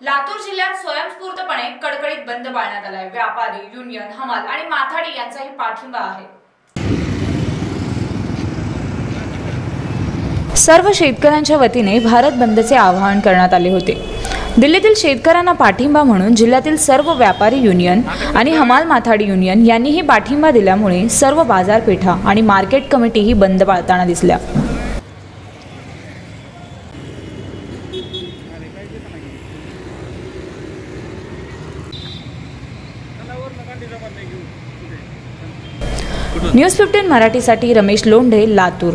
लातूर जिल्ह्यात स्वयंस्फूर्तपणे कडकडीत बंद पाळण्यात आलाय. व्यापारी युनियन हमाल आणि माथाडी यांचाही पाठिंबा आहे. सर्व शेतकऱ्यांच्या वतीने भारत बंदचे आवाहन करण्यात आले होते. दिल्लीतील शेतकऱ्यांना पाठिंबा म्हणून जिल्ह्यातील सर्व व्यापारी युनियन आणि हमाल माथाडी युनियन यांनीही पाठिंबा दिल्यामुळे सर्व बाजारपेठा आणि मार्केट कमिटीही बंद पाळताना दिसल्या. न्यूज फिफ्टीन मराठीसाठी रमेश लोंढे लातूर.